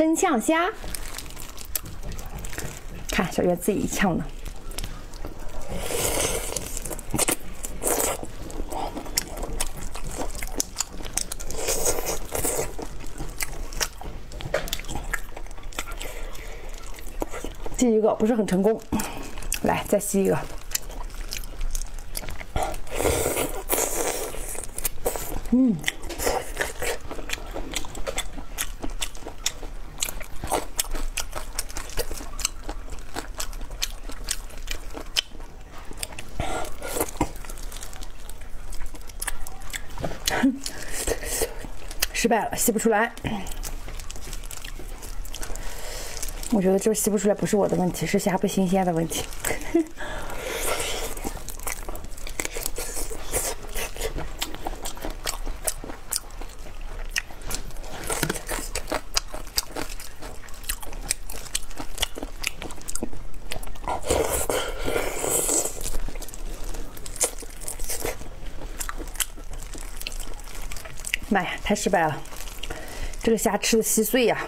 生呛虾，看小月自己呛的。吸一个不是很成功，来再吸一个。嗯。失败了，吸不出来。我觉得这吸不出来不是我的问题，是虾不新鲜的问题。妈呀，太失败了！这个虾吃的稀碎呀。